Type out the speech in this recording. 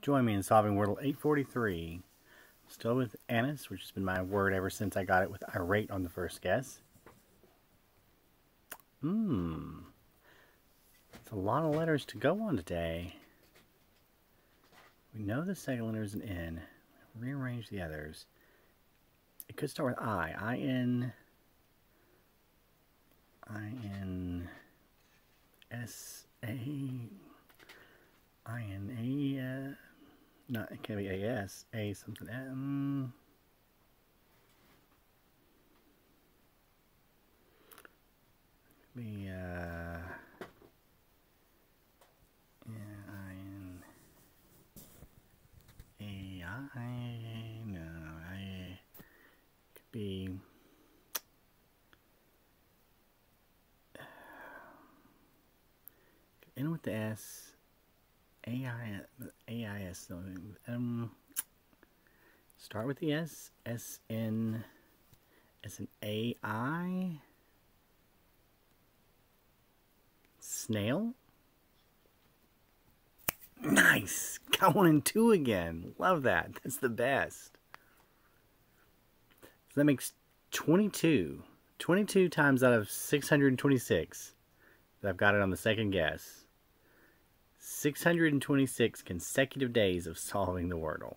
Join me in solving Wordle 843. Still with anise, which has been my word ever since I got it with irate on the first guess. Hmm. It's a lot of letters to go on today. We know the second letter is an N. Rearrange the others. It could start with I. I-N... I-N... S-A... I-N-A... Not, it can't be A-S. A something... M... Be, uh... I no, I could be in with the S, A I A I S. Um, start with the S, S N, S N A I. Snail. Nice. Got one and two again. Love that. That's the best. So that makes 22. 22 times out of 626 that I've got it on the second guess. 626 consecutive days of solving the Wordle.